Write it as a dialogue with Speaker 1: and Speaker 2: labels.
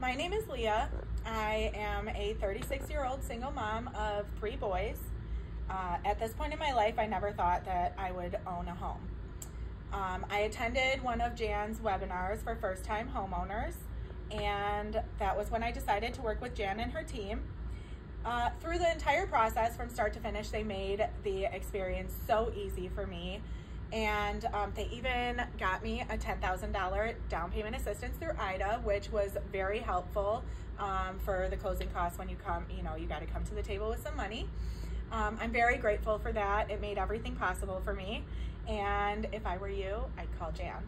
Speaker 1: My name is Lia. I am a 36 year old single mom of three boys. Uh, at this point in my life, I never thought that I would own a home. Um, I attended one of Jan's webinars for first time homeowners, and that was when I decided to work with Jan and her team. Uh, through the entire process, from start to finish, they made the experience so easy for me. And um, they even got me a $10,000 down payment assistance through IDA, which was very helpful um, for the closing costs when you come, you know, you got to come to the table with some money. Um, I'm very grateful for that. It made everything possible for me. And if I were you, I'd call Jan.